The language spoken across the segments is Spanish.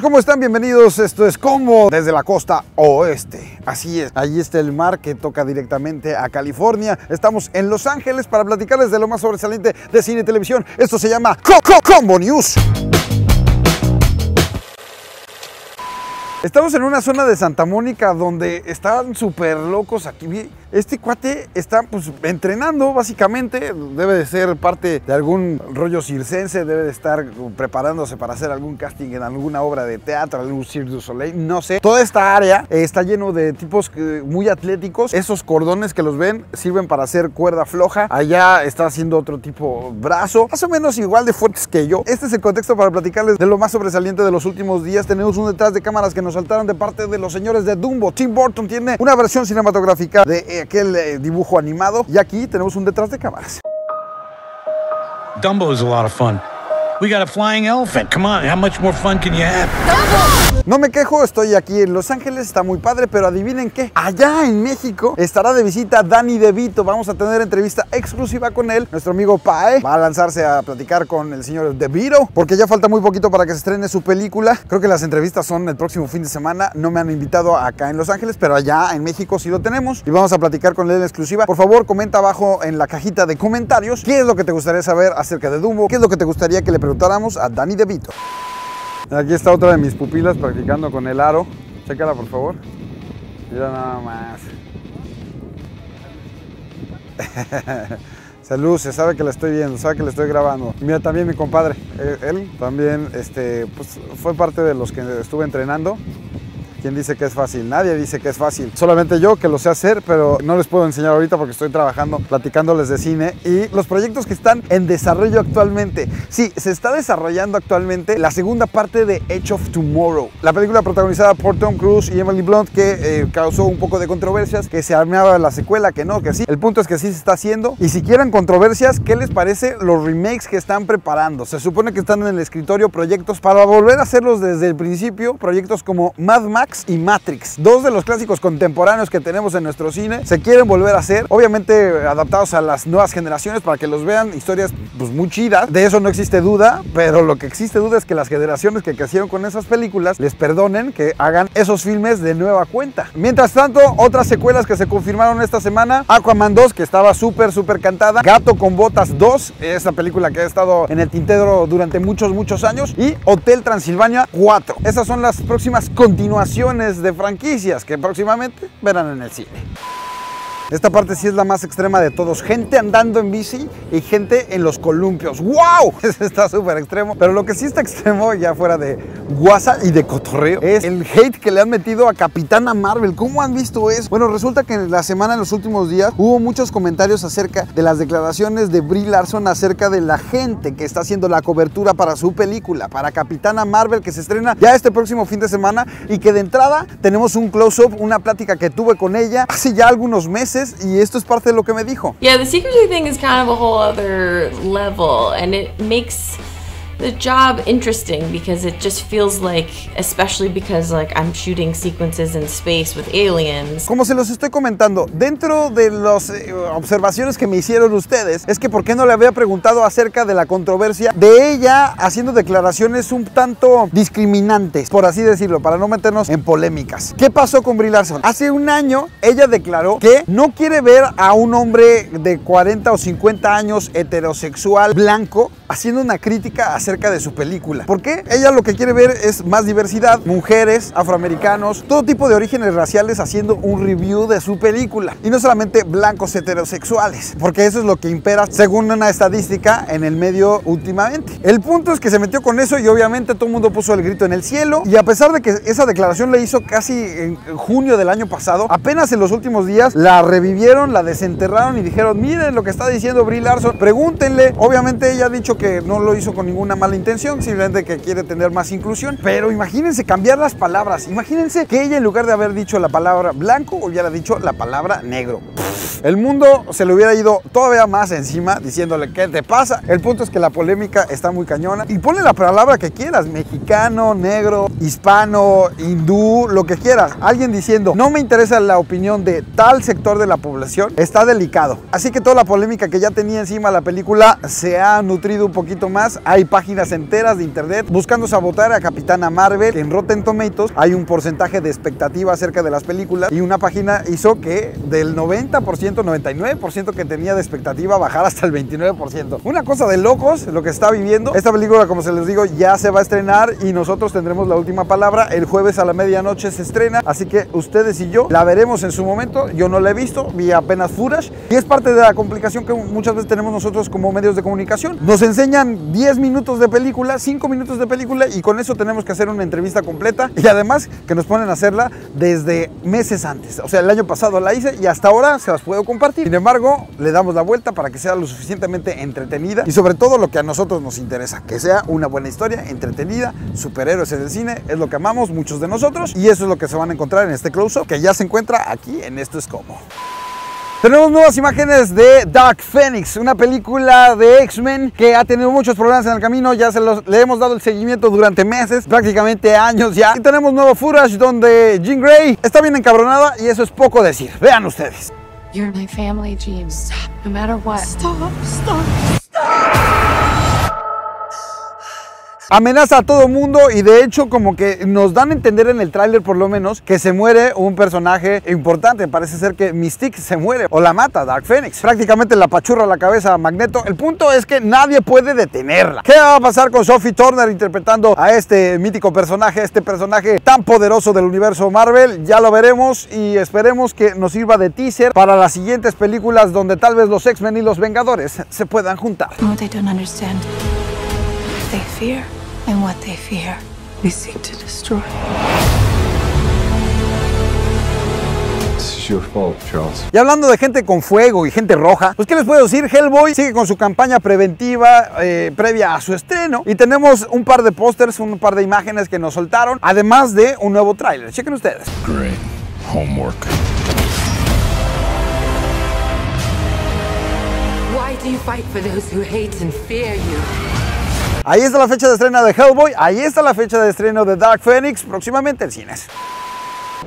¿cómo están? Bienvenidos. Esto es Combo desde la costa oeste. Así es, allí está el mar que toca directamente a California. Estamos en Los Ángeles para platicarles de lo más sobresaliente de cine y televisión. Esto se llama Co Co Combo News. Estamos en una zona de Santa Mónica donde están súper locos aquí. Este cuate está pues entrenando básicamente, debe de ser parte de algún rollo circense, debe de estar preparándose para hacer algún casting en alguna obra de teatro, algún Cirque du Soleil, no sé. Toda esta área está lleno de tipos eh, muy atléticos. Esos cordones que los ven sirven para hacer cuerda floja. Allá está haciendo otro tipo brazo, más o menos igual de fuertes que yo. Este es el contexto para platicarles de lo más sobresaliente de los últimos días. Tenemos un detrás de cámaras que nos saltaron de parte de los señores de Dumbo. Tim Burton tiene una versión cinematográfica de eh, aquel eh, dibujo animado y aquí tenemos un detrás de cámaras. Dumbo is a lot of fun. We got a flying elephant. Come on, how much more fun can you have? No me quejo, estoy aquí en Los Ángeles, está muy padre, pero adivinen qué, allá en México estará de visita Danny DeVito, vamos a tener entrevista exclusiva con él, nuestro amigo Pae va a lanzarse a platicar con el señor DeVito, porque ya falta muy poquito para que se estrene su película, creo que las entrevistas son el próximo fin de semana, no me han invitado acá en Los Ángeles, pero allá en México sí lo tenemos. Y vamos a platicar con él en exclusiva, por favor comenta abajo en la cajita de comentarios qué es lo que te gustaría saber acerca de Dumbo, qué es lo que te gustaría que le a Danny DeVito. Aquí está otra de mis pupilas practicando con el aro. Chécala, por favor. Mira nada más. Se luce, sabe que la estoy viendo, sabe que la estoy grabando. Mira, también mi compadre, eh, él también este, pues, fue parte de los que estuve entrenando. ¿Quién dice que es fácil? Nadie dice que es fácil. Solamente yo que lo sé hacer, pero no les puedo enseñar ahorita porque estoy trabajando, platicándoles de cine y los proyectos que están en desarrollo actualmente. Sí, se está desarrollando actualmente la segunda parte de Edge of Tomorrow, la película protagonizada por Tom Cruise y Emily Blunt que eh, causó un poco de controversias, que se armeaba la secuela, que no, que sí. El punto es que sí se está haciendo y si quieren controversias, ¿qué les parece los remakes que están preparando? Se supone que están en el escritorio proyectos para volver a hacerlos desde el principio, proyectos como Mad Max y Matrix, dos de los clásicos contemporáneos que tenemos en nuestro cine, se quieren volver a hacer, obviamente adaptados a las nuevas generaciones para que los vean, historias pues muy chidas, de eso no existe duda, pero lo que existe duda es que las generaciones que crecieron con esas películas les perdonen que hagan esos filmes de nueva cuenta. Mientras tanto, otras secuelas que se confirmaron esta semana, Aquaman 2, que estaba súper, súper cantada, Gato con Botas 2, esa película que ha estado en el tintero durante muchos, muchos años, y Hotel Transilvania 4. Esas son las próximas continuaciones de franquicias que próximamente verán en el cine. Esta parte sí es la más extrema de todos. Gente andando en bici y gente en los columpios. ¡Wow! está súper extremo. Pero lo que sí está extremo, ya fuera de guasa y de cotorreo, es el hate que le han metido a Capitana Marvel. ¿Cómo han visto eso? Bueno, resulta que en la semana, en los últimos días, hubo muchos comentarios acerca de las declaraciones de Brie Larson acerca de la gente que está haciendo la cobertura para su película, para Capitana Marvel, que se estrena ya este próximo fin de semana y que de entrada tenemos un close-up, una plática que tuve con ella hace ya algunos meses y esto es parte de lo que me dijo. Yeah, the secrecy thing is kind of a whole other level and it makes the job interesting because it just feels like, especially because like I'm shooting sequences in space with aliens. Como se los estoy comentando, dentro de las eh, observaciones que me hicieron ustedes, es que por qué no le había preguntado acerca de la controversia de ella haciendo declaraciones un tanto discriminantes, por así decirlo, para no meternos en polémicas. ¿Qué pasó con Brie Larson? Hace un año ella declaró que no quiere ver a un hombre de 40 o 50 años heterosexual blanco haciendo una crítica acerca de su película. ¿Por qué? Ella lo que quiere ver es más diversidad, mujeres, afroamericanos, todo tipo de orígenes raciales haciendo un review de su película. Y no solamente blancos heterosexuales, porque eso es lo que impera según una estadística en el medio últimamente. El punto es que se metió con eso y obviamente todo el mundo puso el grito en el cielo. Y a pesar de que esa declaración le hizo casi en junio del año pasado, apenas en los últimos días la revivieron, la desenterraron y dijeron, miren lo que está diciendo Brie Larson, pregúntenle. Obviamente ella ha dicho que no lo hizo con ninguna mala intención, simplemente que quiere tener más inclusión. Pero imagínense cambiar las palabras. Imagínense que ella en lugar de haber dicho la palabra blanco, hubiera dicho la palabra negro. El mundo se le hubiera ido todavía más encima diciéndole qué te pasa. El punto es que la polémica está muy cañona. Y ponle la palabra que quieras, mexicano, negro, hispano, hindú, lo que quieras. Alguien diciendo, no me interesa la opinión de tal sector de la población, está delicado. Así que toda la polémica que ya tenía encima la película se ha nutrido un poquito más. Hay páginas páginas enteras de internet buscando sabotar a Capitana Marvel. En Rotten Tomatoes hay un porcentaje de expectativa acerca de las películas y una página hizo que del 90%, 99% que tenía de expectativa bajara hasta el 29%. Una cosa de locos lo que está viviendo. Esta película, como se les digo, ya se va a estrenar y nosotros tendremos la última palabra. El jueves a la medianoche se estrena, así que ustedes y yo la veremos en su momento. Yo no la he visto, vi apenas footage y es parte de la complicación que muchas veces tenemos nosotros como medios de comunicación. Nos enseñan 10 minutos de película, 5 minutos de película y con eso tenemos que hacer una entrevista completa y además que nos ponen a hacerla desde meses antes. O sea, el año pasado la hice y hasta ahora se las puedo compartir. Sin embargo, le damos la vuelta para que sea lo suficientemente entretenida y sobre todo lo que a nosotros nos interesa, que sea una buena historia, entretenida, superhéroes en el cine, es lo que amamos muchos de nosotros y eso es lo que se van a encontrar en este close-up que ya se encuentra aquí en Esto es Como. Tenemos nuevas imágenes de Dark Phoenix, una película de X-Men que ha tenido muchos problemas en el camino, ya se los, le hemos dado el seguimiento durante meses, prácticamente años ya. Y tenemos nuevo footage donde Jean Grey está bien encabronada y eso es poco decir. Vean ustedes. You're my family, Jean. Stop, no matter what. Stop, stop, amenaza a todo mundo y de hecho como que nos dan a entender en el tráiler por lo menos que se muere un personaje importante. Parece ser que Mystique se muere o la mata Dark Phoenix. Prácticamente la pachurra la cabeza a Magneto. El punto es que nadie puede detenerla. ¿Qué va a pasar con Sophie Turner interpretando a este mítico personaje, este personaje tan poderoso del universo Marvel? Ya lo veremos y esperemos que nos sirva de teaser para las siguientes películas donde tal vez los X-Men y los Vengadores se puedan juntar. What they don't understand, they fear. And what they fear, we seek to destroy. This is your fault, Charles. Y hablando de gente con fuego y gente roja, pues qué les puedo decir, Hellboy sigue con su campaña preventiva eh, previa a su estreno y tenemos un par de pósters, un par de imágenes que nos soltaron, además de un nuevo tráiler. Chequen ustedes. Great. Homework. Why do you fight for those who hate and fear you? Ahí está la fecha de estreno de Hellboy, ahí está la fecha de estreno de Dark Phoenix, próximamente en cines.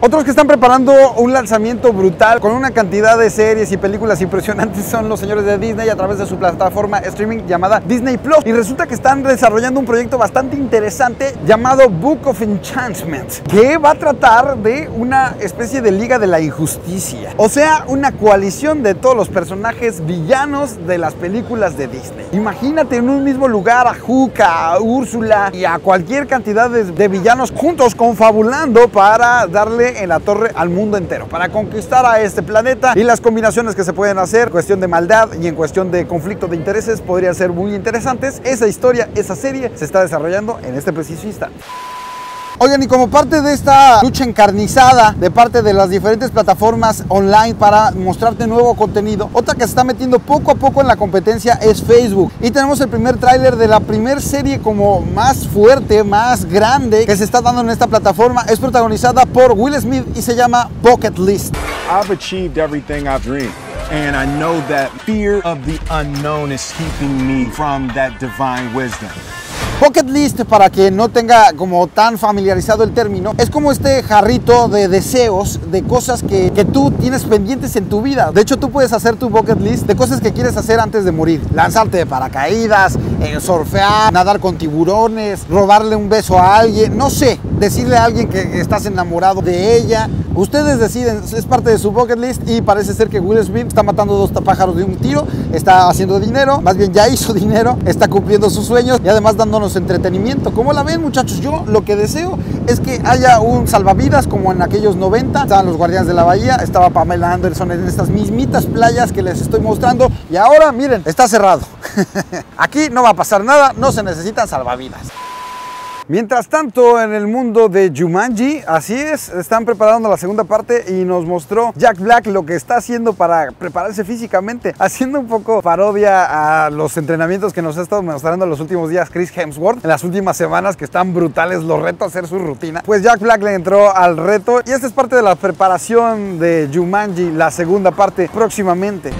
Otros que están preparando un lanzamiento brutal con una cantidad de series y películas impresionantes son los señores de Disney a través de su plataforma streaming llamada Disney Plus. Y resulta que están desarrollando un proyecto bastante interesante llamado Book of Enchantment, que va a tratar de una especie de Liga de la Injusticia. O sea, una coalición de todos los personajes villanos de las películas de Disney. Imagínate en un mismo lugar a Hook, a Úrsula y a cualquier cantidad de, de villanos juntos confabulando para darle en la torre al mundo entero para conquistar a este planeta y las combinaciones que se pueden hacer, en cuestión de maldad y en cuestión de conflicto de intereses, podrían ser muy interesantes. Esa historia, esa serie se está desarrollando en este preciso instante. Oigan, y como parte de esta lucha encarnizada de parte de las diferentes plataformas online para mostrarte nuevo contenido, otra que se está metiendo poco a poco en la competencia es Facebook. Y tenemos el primer tráiler de la primera serie como más fuerte, más grande que se está dando en esta plataforma. Es protagonizada por Will Smith y se llama Bucket List. I've achieved everything I've dreamed. And I know that fear of the unknown is keeping me from that divine wisdom. Bucket list, para que no tenga como tan familiarizado el término, es como este jarrito de deseos, de cosas que, que, tú tienes pendientes en tu vida. De hecho, tú puedes hacer tu bucket list de cosas que quieres hacer antes de morir. Lanzarte de paracaídas, eh, surfear, nadar con tiburones, robarle un beso a alguien, no sé, decirle a alguien que estás enamorado de ella. Ustedes deciden, es parte de su bucket list y parece ser que Will Smith está matando dos pájaros de un tiro, está haciendo dinero, más bien ya hizo dinero, está cumpliendo sus sueños y además dándonos entretenimiento. ¿Cómo la ven muchachos? Yo lo que deseo es que haya un salvavidas como en aquellos 90, estaban los guardianes de la bahía, estaba Pamela Anderson en estas mismitas playas que les estoy mostrando y ahora miren, está cerrado. Aquí no va a pasar nada, no se necesitan salvavidas. Mientras tanto, en el mundo de Jumanji, así es, están preparando la segunda parte y nos mostró Jack Black lo que está haciendo para prepararse físicamente, haciendo un poco parodia a los entrenamientos que nos ha estado mostrando en los últimos días Chris Hemsworth, en las últimas semanas que están brutales los retos a hacer su rutina. Pues Jack Black le entró al reto y esta es parte de la preparación de Jumanji, la segunda parte próximamente.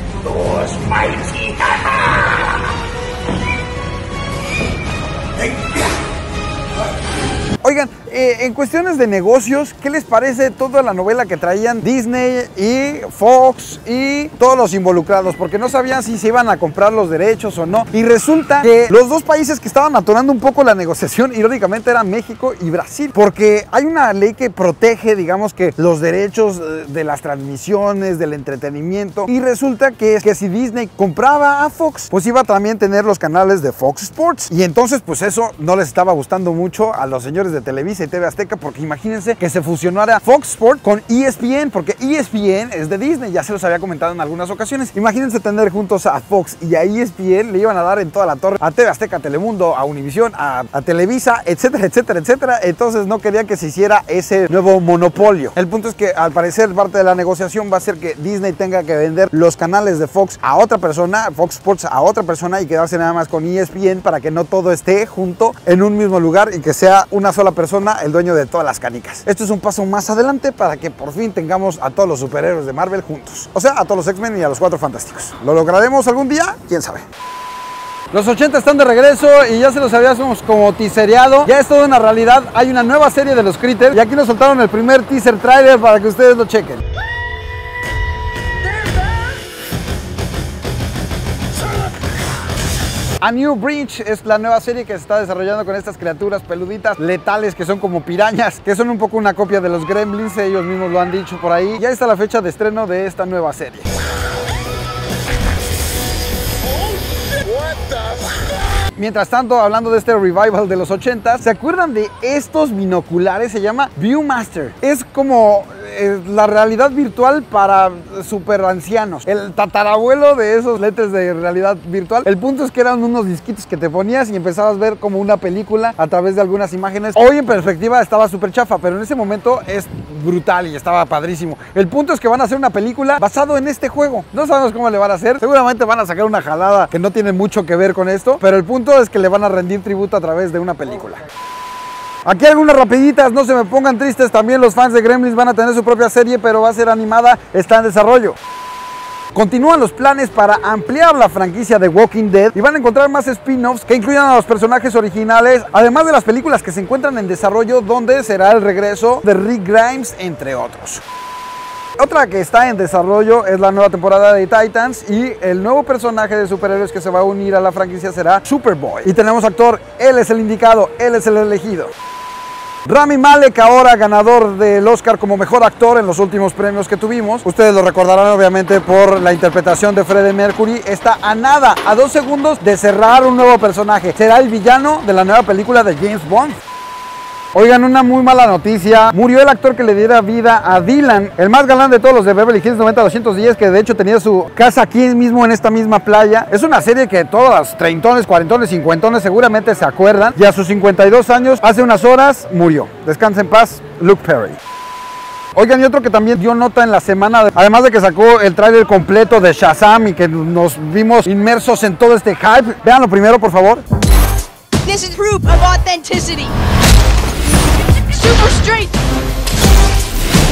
Oigan, eh, en cuestiones de negocios, ¿qué les parece toda la novela que traían Disney y Fox y todos los involucrados? Porque no sabían si se iban a comprar los derechos o no. Y resulta que los dos países que estaban atorando un poco la negociación, irónicamente, eran México y Brasil. Porque hay una ley que protege, digamos que, los derechos eh, de las transmisiones, del entretenimiento. Y resulta que, que si Disney compraba a Fox, pues iba a también tener los canales de Fox Sports. Y entonces, pues eso no les estaba gustando mucho a los señores de Televisa y TV Azteca, porque imagínense que se fusionara Fox Sports con ESPN, porque ESPN es de Disney, ya se los había comentado en algunas ocasiones. Imagínense tener juntos a Fox y a ESPN, le iban a dar en toda la torre a TV Azteca, a Telemundo, a Univisión, a, Televisa, etcétera, etcétera, etcétera. Entonces no querían que se hiciera ese nuevo monopolio. El punto es que al parecer parte de la negociación va a ser que Disney tenga que vender los canales de Fox a otra persona, Fox Sports a otra persona y quedarse nada más con ESPN para que no todo esté junto en un mismo lugar y que sea una sola persona el dueño de todas las canicas. Esto es un paso más adelante para que por fin tengamos a todos los superhéroes de Marvel juntos. O sea, a todos los X-Men y a los Cuatro Fantásticos. ¿Lo lograremos algún día? ¿Quién sabe? Los 80 están de regreso y ya se los habíamos como teasereado. Ya es toda una realidad. Hay una nueva serie de los Critters y aquí nos soltaron el primer teaser trailer para que ustedes lo chequen. A New Breach es la nueva serie que se está desarrollando con estas criaturas peluditas letales que son como pirañas, que son un poco una copia de los Gremlins, ellos mismos lo han dicho por ahí. Ya está la fecha de estreno de esta nueva serie. Mientras tanto, hablando de este revival de los 80, ¿se acuerdan de estos binoculares? Se llama Viewmaster. Es como la realidad virtual para super ancianos. El tatarabuelo de esos lentes de realidad virtual. El punto es que eran unos disquitos que te ponías y empezabas a ver como una película a través de algunas imágenes. Hoy en perspectiva estaba súper chafa, pero en ese momento es brutal y estaba padrísimo. El punto es que van a hacer una película basado en este juego. No sabemos cómo le van a hacer. Seguramente van a sacar una jalada que no tiene mucho que ver con esto, pero el punto es que le van a rendir tributo a través de una película. Aquí algunas rapiditas, no se me pongan tristes, también los fans de Gremlins van a tener su propia serie, pero va a ser animada, está en desarrollo. Continúan los planes para ampliar la franquicia de Walking Dead y van a encontrar más spin-offs que incluyan a los personajes originales, además de las películas que se encuentran en desarrollo donde será el regreso de Rick Grimes, entre otros. Otra que está en desarrollo es la nueva temporada de Titans y el nuevo personaje de superhéroes que se va a unir a la franquicia será Superboy. Y tenemos actor, él es el indicado, él es el elegido. Rami Malek, ahora ganador del Oscar como mejor actor en los últimos premios que tuvimos. Ustedes lo recordarán obviamente por la interpretación de Freddie Mercury. Está a nada, a dos segundos de cerrar un nuevo personaje. Será el villano de la nueva película de James Bond. Oigan, una muy mala noticia. Murió el actor que le diera vida a Dylan, el más galán de todos los de Beverly Hills 90-210, que de hecho tenía su casa aquí mismo en esta misma playa. Es una serie que todas treintones, cuarentones, cincuentones seguramente se acuerdan. Y a sus 52 años, hace unas horas, murió. Descansa en paz, Luke Perry. Oigan, y otro que también dio nota en la semana, además de que sacó el tráiler completo de Shazam y que nos vimos inmersos en todo este hype. Véanlo primero, por favor. This is proof of authenticity. restraint!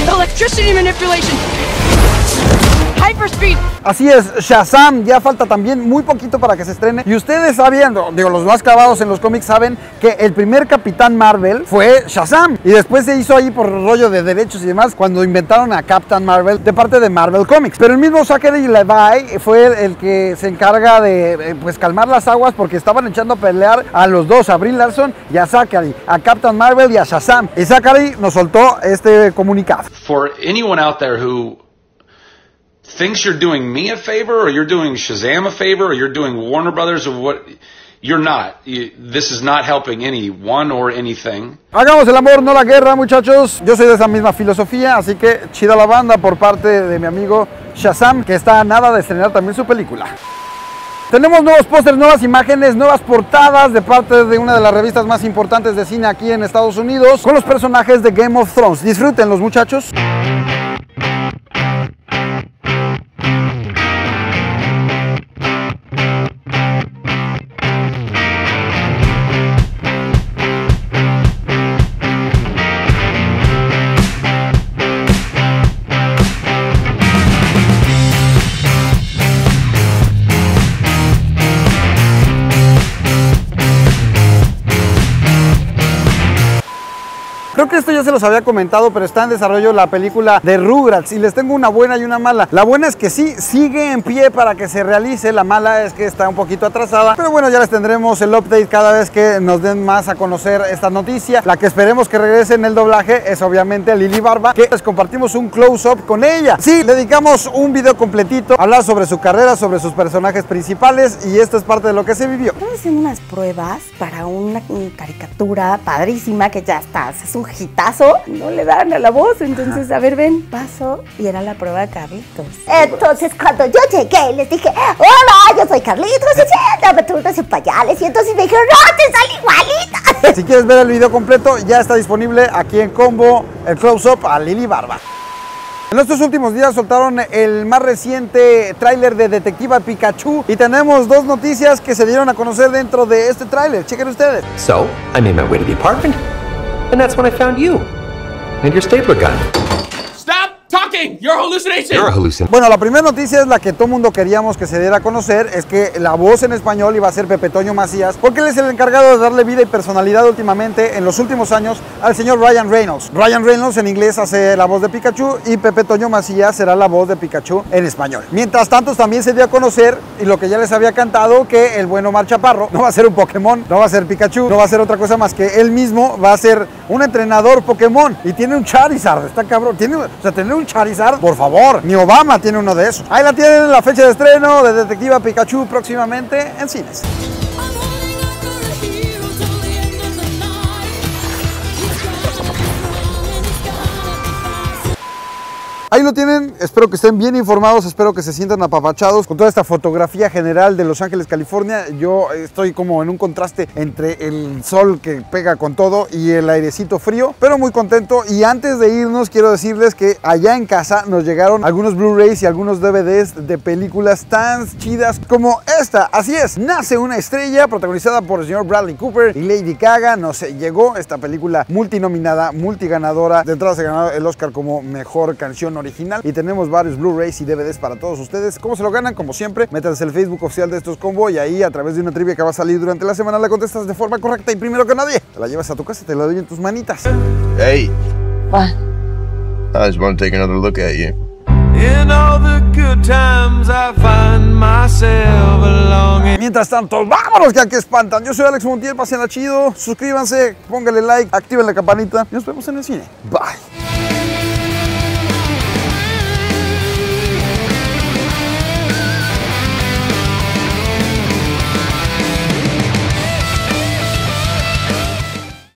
Electricity manipulation! Hyperspeed. Así es, Shazam, ya falta también muy poquito para que se estrene. Y ustedes sabiendo, digo, los más clavados en los cómics saben que el primer Capitán Marvel fue Shazam. Y después se hizo ahí por rollo de derechos y demás cuando inventaron a Captain Marvel de parte de Marvel Comics. Pero el mismo Zachary Levi fue el, el que se encarga de eh, pues calmar las aguas porque estaban echando a pelear a los dos, a Brie Larson y a Zachary, a Captain Marvel y a Shazam. Y Zachary nos soltó este comunicado. For anyone out there who thinks you're doing me a favor or you're doing Shazam a favor or you're doing Warner Brothers or what you're not. You, this is not helping anyone or anything. Hagamos el amor, no la guerra, muchachos. Yo soy de esa misma filosofía, así que chida la banda por parte de mi amigo Shazam, que está a nada de estrenar también su película. Tenemos nuevos pósters, nuevas imágenes, nuevas portadas de parte de una de las revistas más importantes de cine aquí en Estados Unidos con los personajes de Game of Thrones. Disfruten los muchachos. Se los había comentado, pero está en desarrollo la película de Rugrats y les tengo una buena y una mala. La buena es que sí, sigue en pie para que se realice, la mala es que está un poquito atrasada, pero bueno, ya les tendremos el update cada vez que nos den más a conocer esta noticia. La que esperemos que regrese en el doblaje es obviamente Lili Barba, que les compartimos un close-up con ella. Sí, dedicamos un video completito a hablar sobre su carrera, sobre sus personajes principales y esto es parte de lo que se vivió. Estamos haciendo unas pruebas para una caricatura padrísima que ya está, es un hitazo. No le dan a la voz, entonces, a ver, ven, paso y era la prueba de Carlitos. Entonces, cuando yo llegué, les dije, hola, yo soy Carlitos, y payales. Y entonces me dijeron, no, te sale igualita. Si quieres ver el video completo, ya está disponible aquí en Combo, el close-up a Lili Barba. En estos últimos días soltaron el más reciente tráiler de Detectiva Pikachu y tenemos dos noticias que se dieron a conocer dentro de este tráiler. Chequen ustedes. So, I made my way to the apartment, and that's when I found you and your stapler gun. Talking. You're hallucination. You're a hallucination. Bueno, la primera noticia es la que todo mundo queríamos que se diera a conocer, es que la voz en español iba a ser Pepe Toño Macías, porque él es el encargado de darle vida y personalidad últimamente en los últimos años al señor Ryan Reynolds. Ryan Reynolds en inglés hace la voz de Pikachu y Pepe Toño Macías será la voz de Pikachu en español. Mientras tanto, también se dio a conocer, y lo que ya les había cantado, que el bueno Mar Chaparro no va a ser un Pokémon, no va a ser Pikachu, no va a ser otra cosa más que él mismo va a ser un entrenador Pokémon y tiene un Charizard, está cabrón, tiene, o sea, tener un Charizard, por favor, ni Obama tiene uno de esos. Ahí la tienen la fecha de estreno de Detectiva Pikachu próximamente en cines. Ahí lo tienen, espero que estén bien informados, espero que se sientan apapachados con toda esta fotografía general de Los Ángeles, California. Yo estoy como en un contraste entre el sol que pega con todo y el airecito frío, pero muy contento. Y antes de irnos, quiero decirles que allá en casa nos llegaron algunos Blu-rays y algunos DVDs de películas tan chidas como esta. Así es, Nace una estrella, protagonizada por el señor Bradley Cooper y Lady Gaga. Nos llegó esta película multinominada, multiganadora. De entrada se ganó el Oscar como mejor canción original y tenemos varios Blu-rays y DVDs para todos ustedes. ¿Cómo se lo ganan? Como siempre, métanse el Facebook oficial de estos combo y ahí a través de una trivia que va a salir durante la semana la contestas de forma correcta y primero que nadie. Te la llevas a tu casa y te la doy en tus manitas. Hey. What? I just want to take another look at you. In all the good times I find myself belonging. Mientras tanto, vámonos que aquí espantan. Yo soy Alex Montiel, pasen chido, suscríbanse, pónganle like, activen la campanita y nos vemos en el cine. Bye.